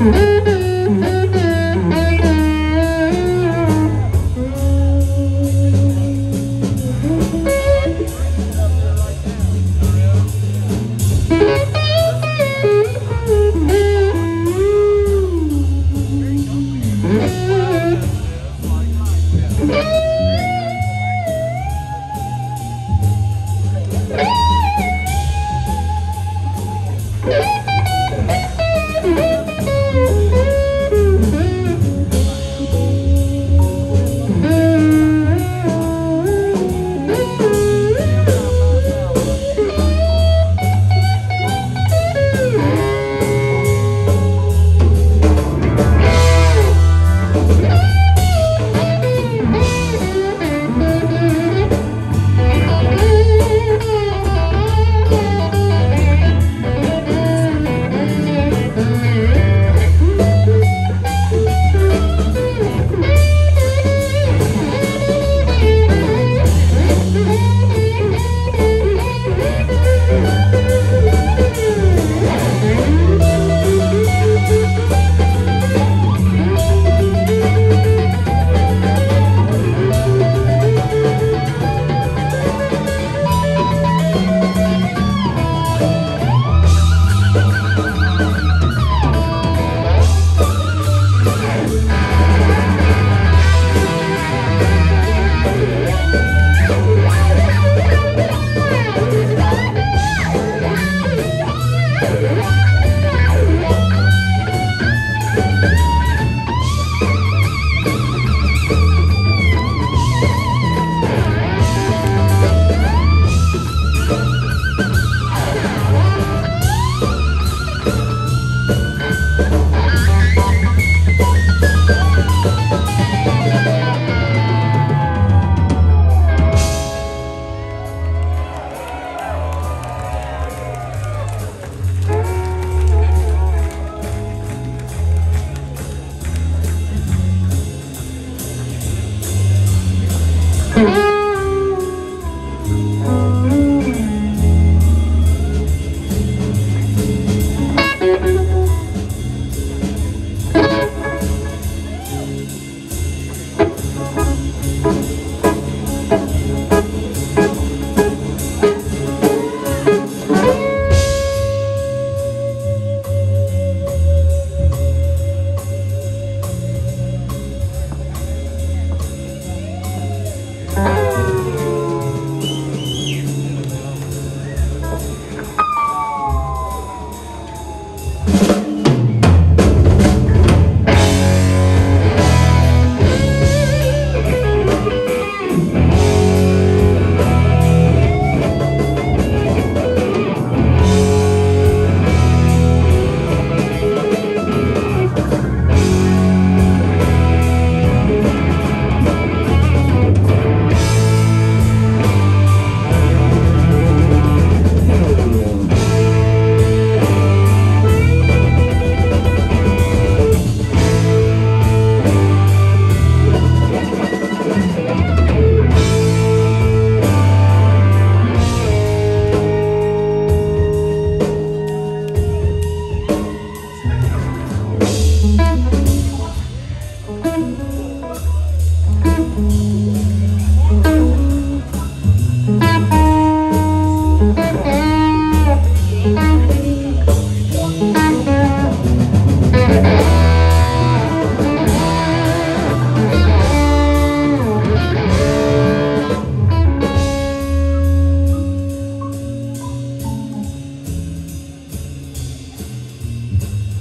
Müzik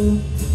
Santo.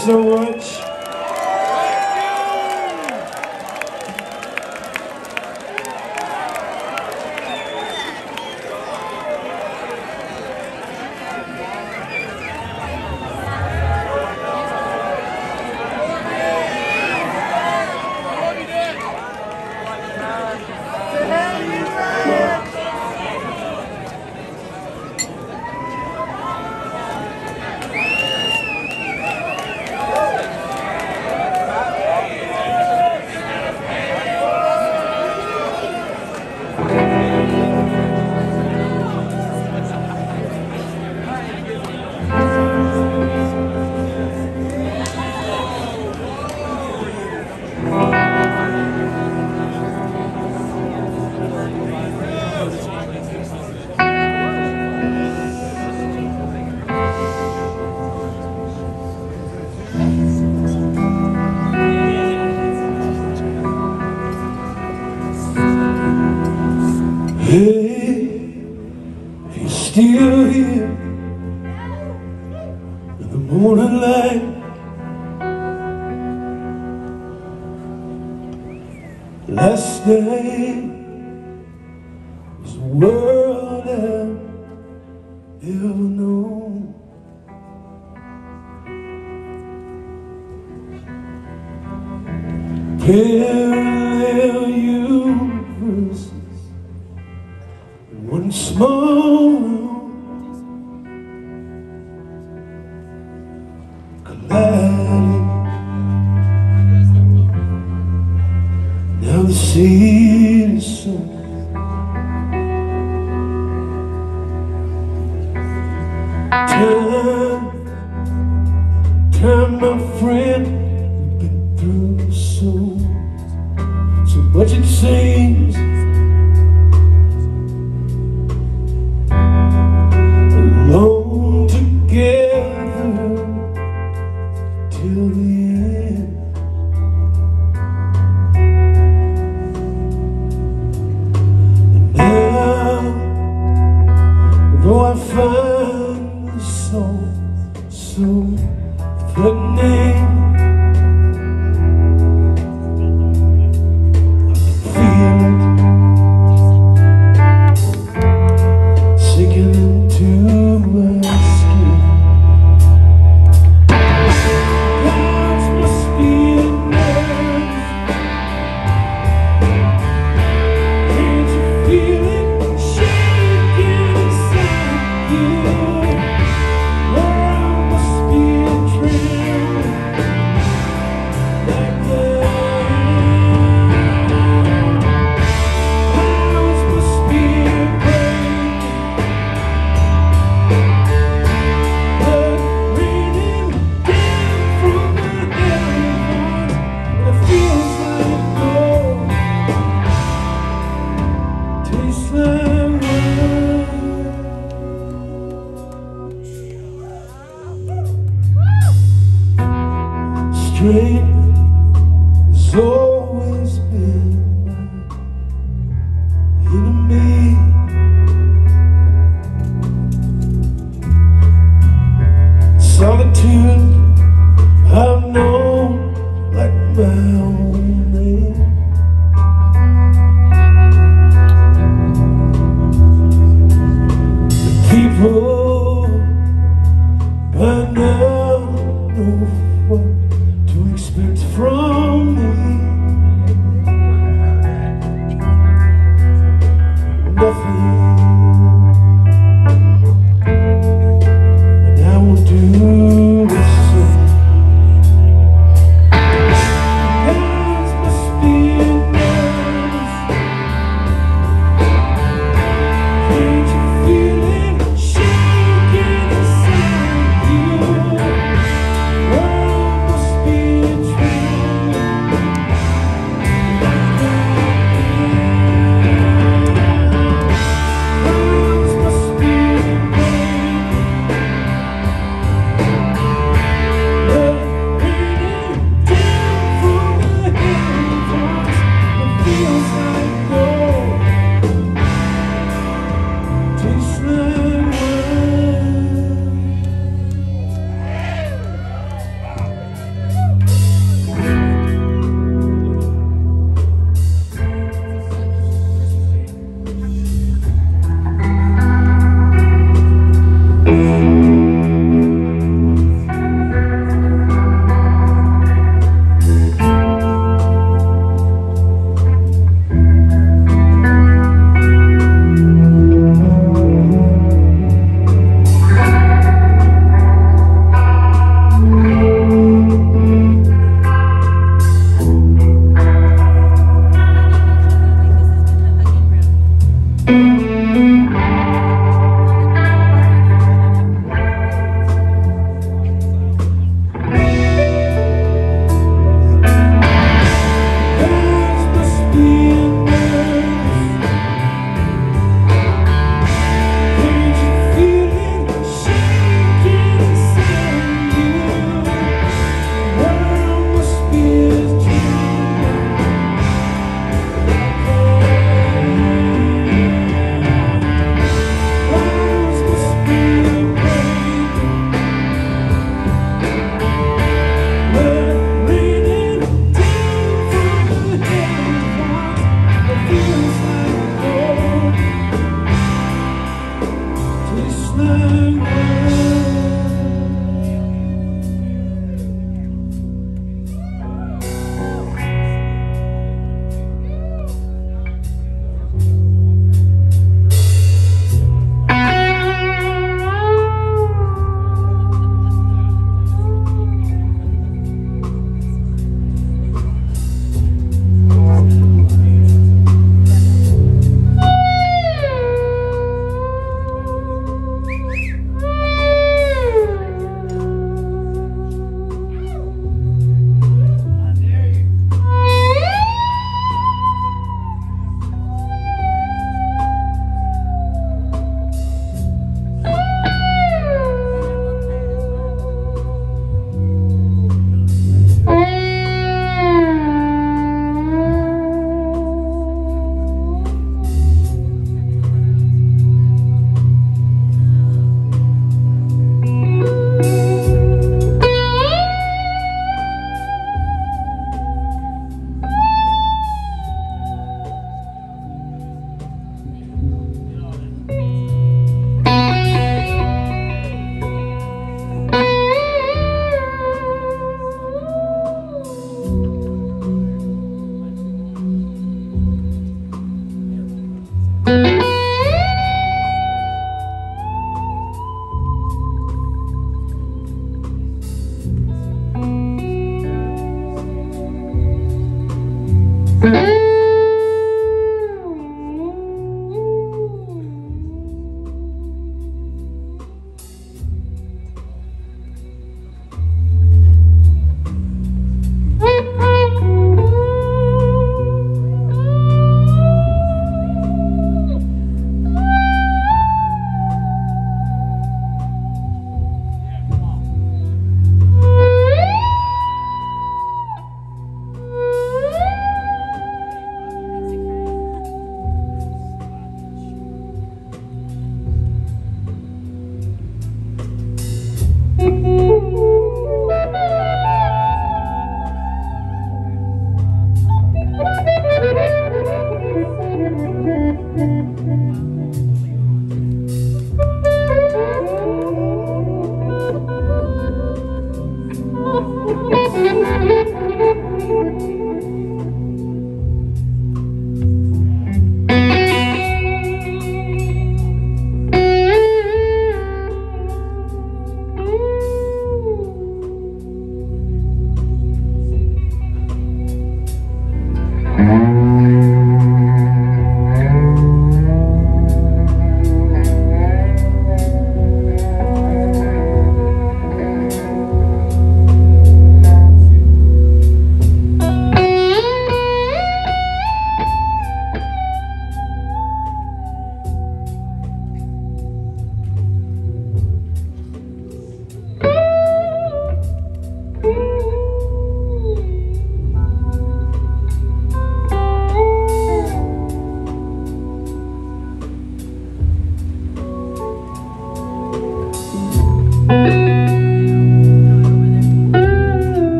So much. Hey, he's still here in the morning light. Last day was world I've ever known. Parallel Now the city's